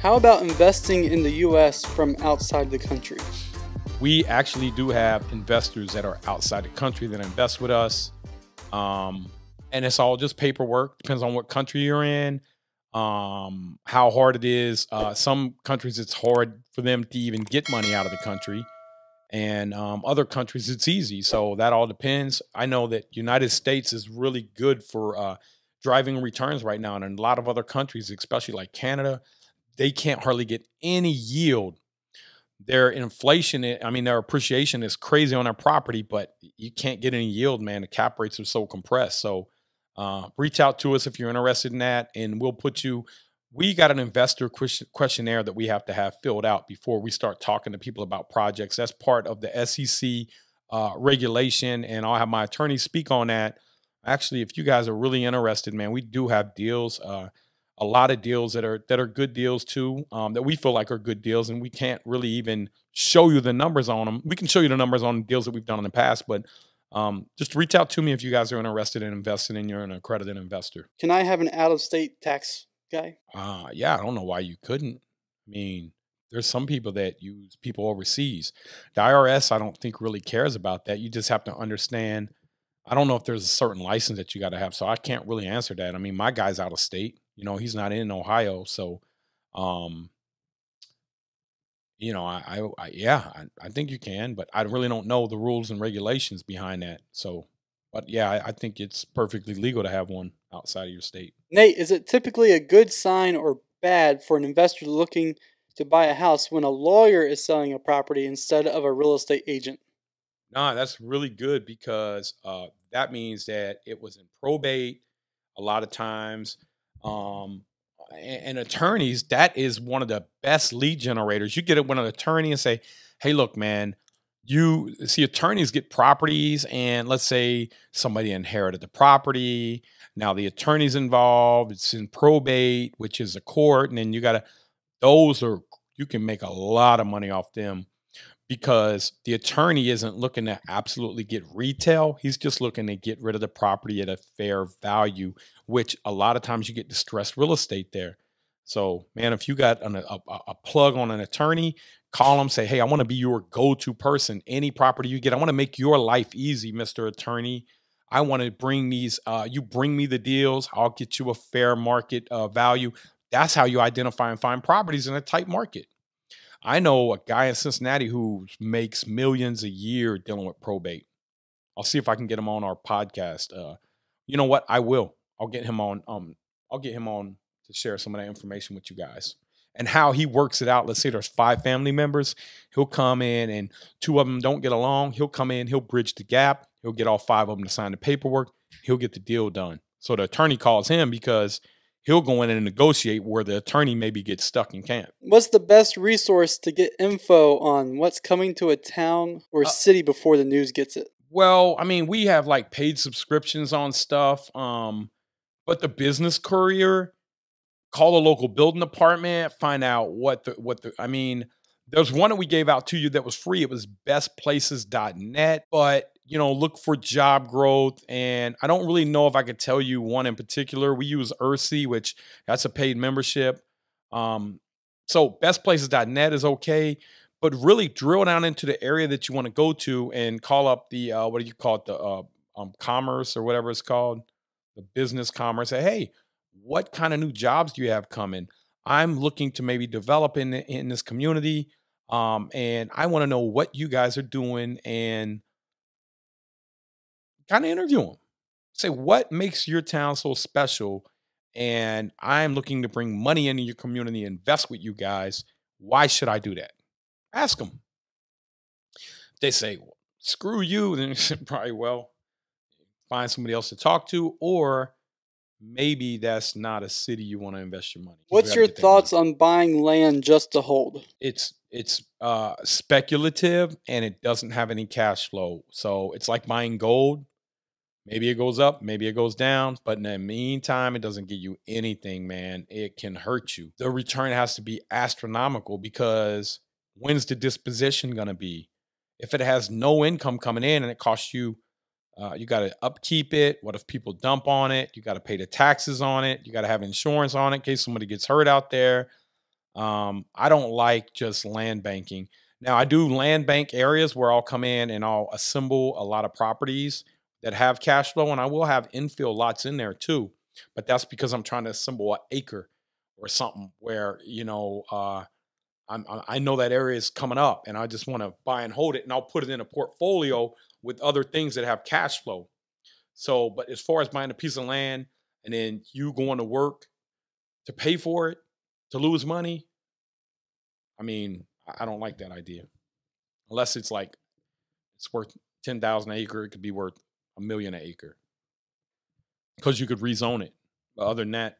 How about investing in the US from outside the country? We actually do have investors that are outside the country that invest with us. Um, and it's all just paperwork, depends on what country you're in, um, how hard it is. Uh, some countries, it's hard for them to even get money out of the country. And um, other countries, it's easy. So that all depends. I know that United States is really good for uh, driving returns right now. And in a lot of other countries, especially like Canada, they can't hardly get any yield. Their inflation, I mean, their appreciation is crazy on their property, but you can't get any yield, man. The cap rates are so compressed. So uh, reach out to us if you're interested in that, and we'll put you. We got an investor questionnaire that we have to have filled out before we start talking to people about projects. That's part of the SEC uh, regulation, and I'll have my attorney speak on that actually, if you guys are really interested, man, we do have deals. Uh, a lot of deals that are that are good deals too um, that we feel like are good deals and we can't really even show you the numbers on them we can show you the numbers on deals that we've done in the past but um, just reach out to me if you guys are interested in investing and you're an accredited investor. Can i have an out-of-state tax guy? Uh, yeah i don't know why you couldn't. I mean there's some people that use people overseas. The irs i don't think really cares about that. You just have to understand I don't know if there's a certain license that you got to have, so I can't really answer that. I mean, my guy's out of state. You know, he's not in Ohio, so um, you know, I, I, I yeah, I, I, think you can, but I really don't know the rules and regulations behind that. So, but yeah, I, I think it's perfectly legal to have one outside of your state. Nate, is it typically a good sign or bad for an investor looking to buy a house when a lawyer is selling a property instead of a real estate agent? Nah, that's really good because uh, that means that it was in probate a lot of times. Um, and, attorneys, that is one of the best lead generators. You get it when an attorney and say, hey, look, man, you see attorneys get properties and let's say somebody inherited the property. Now the attorney's involved, it's in probate, which is a court, and then you gotta those are you can make a lot of money off them because the attorney isn't looking to absolutely get retail. He's just looking to get rid of the property at a fair value, which a lot of times you get distressed real estate there. So, man, if you got an, a, a plug on an attorney, call them, say, hey, I want to be your go to person. Any property you get, I want to make your life easy, Mr. Attorney. I want to bring these, uh, you bring me the deals, I'll get you a fair market uh, value. That's how you identify and find properties in a tight market. I know a guy in Cincinnati who makes millions a year dealing with probate. I'll see if I can get him on our podcast. Uh, you know what? I will. I'll get him on. Um, I'll get him on to share some of that information with you guys and how he works it out. Let's say there's five family members. He'll come in and two of them don't get along. He'll come in. He'll bridge the gap. He'll get all five of them to sign the paperwork. He'll get the deal done. So the attorney calls him because he'll go in and negotiate where the attorney maybe gets stuck in can't. What's the best resource to get info on what's coming to a town or uh, city before the news gets it? Well, I mean, we have like paid subscriptions on stuff. Um, but the business courier, call the local building department, find out what the what the I mean, there's one that we gave out to you that was free. It was bestplaces.net, but you know, look for job growth. And I don't really know if I could tell you one in particular. We use ERC, which that's a paid membership. Um, so bestplaces.net is okay, but really drill down into the area that you want to go to and call up the uh, what do you call it, the uh, um, commerce or whatever it's called, the business commerce. Say, hey, what kind of new jobs do you have coming? I'm looking to maybe develop in in this community, um, and I want to know what you guys are doing and kind of interview them. Say, what makes your town so special? And I'm looking to bring money into your community, invest with you guys. Why should I do that? Ask them. They say, well, screw you. Then you say, probably, well, find somebody else to talk to, or maybe that's not a city you want to invest your money. What's you your thoughts on buying land just to hold? It's it's uh, speculative and it doesn't have any cash flow. So it's like buying gold. Maybe it goes up, maybe it goes down, but in the meantime, it doesn't get you anything, man. It can hurt you. The return has to be astronomical because when's the disposition going to be? If it has no income coming in and it costs you, uh, you got to upkeep it. What if people dump on it? You got to pay the taxes on it. You got to have insurance on it in case somebody gets hurt out there. Um, I don't like just land banking. Now I do land bank areas where I'll come in and I'll assemble a lot of properties that have cash flow, and I will have infill lots in there too. But that's because I'm trying to assemble an acre or something where you know uh, I'm, I know that area is coming up, and I just want to buy and hold it, and I'll put it in a portfolio with other things that have cash flow. So, but as far as buying a piece of land and then you going to work to pay for it, to lose money, I mean, I don't like that idea. Unless it's like it's worth ten thousand an acre, it could be worth a million an acre because you could rezone it. But other than that,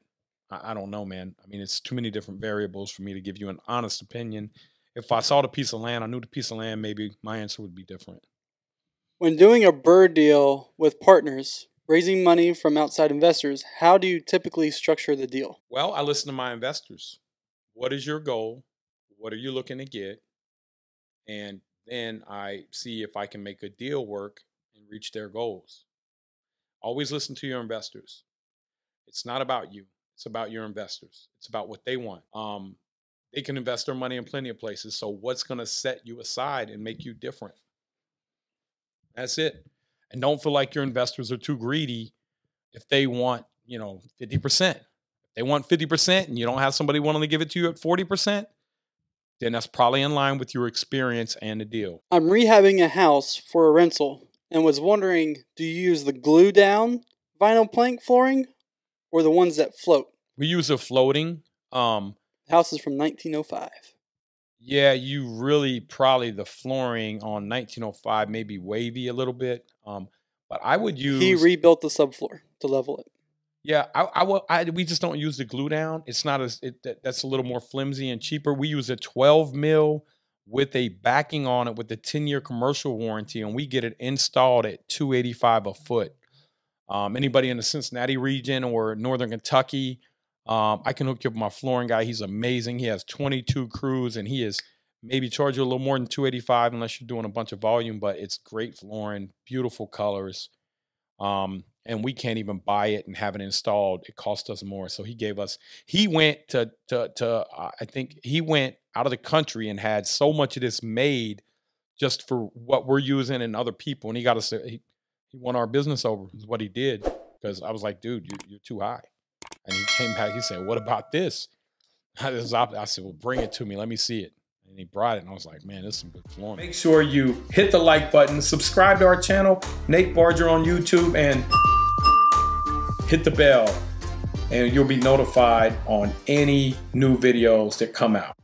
I, I don't know, man. I mean, it's too many different variables for me to give you an honest opinion. If I saw the piece of land, I knew the piece of land, maybe my answer would be different. When doing a BRRRR deal with partners, raising money from outside investors, how do you typically structure the deal? Well, I listen to my investors. What is your goal? What are you looking to get? And then I see if I can make a deal work and reach their goals. Always listen to your investors. It's not about you. It's about your investors. It's about what they want. Um, they can invest their money in plenty of places. So what's going to set you aside and make you different? That's it. And don't feel like your investors are too greedy if they want, you know, 50%. If they want 50% and you don't have somebody willing to give it to you at 40%, then that's probably in line with your experience and the deal. I'm rehabbing a house for a rental and was wondering do you use the glue down vinyl plank flooring or the ones that float? We use a floating. Um, house is from 1905. Yeah, you really probably the flooring on 1905 maybe wavy a little bit. Um, but I would use. He rebuilt the subfloor to level it. Yeah, I, I will. I we just don't use the glue down. It's not as it that, that's a little more flimsy and cheaper. We use a 12 mil with a backing on it with a 10 year commercial warranty, and we get it installed at 285 a foot. Um, anybody in the Cincinnati region or Northern Kentucky, um, I can hook you up with my flooring guy. He's amazing. He has 22 crews, and he is maybe charge you a little more than 285 unless you're doing a bunch of volume, but it's great flooring, beautiful colors. Um, and we can't even buy it and have it installed. It cost us more. So he gave us. He went to to to. Uh, I think he went out of the country and had so much of this made just for what we're using and other people. And he got us. He, he won our business over. Is what he did because I was like, dude, you, you're too high. And he came back. He said, what about this? I said, well, bring it to me. Let me see it. And he brought it, and I was like, man, this is some good flooring. Make sure you hit the like button, subscribe to our channel, Nate Barger on YouTube, and hit the bell and you'll be notified on any new videos that come out.